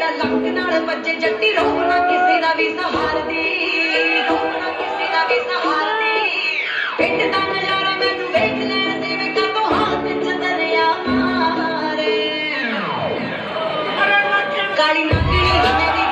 ਤੇਰਾ ਲੱਕ ਨਾਲ ਵੱਜੇ ਜੱਟੀ ਰੋਹ ਨਾ ਕਿਸੇ ਦਾ ਵੀ ਸਹਾਰ ਦੀ ਰੋਹ ਨਾ ਕਿਸੇ ਦਾ ਵੀ ਸਹਾਰ ਦੀ ਪਿੰਡ ਦਾ ਨਜ਼ਾਰਾ ਮੈਨੂੰ ਵੇਖ ਲੈਣ ਦੇ ਵੇ ਕਾਬੋ ਹੱਥ ਚ ਦਰਿਆ ਮਾਰੇ ਕਾਲੀ ਨਕਲੀ ਜਿੰਨੇ ਦੀ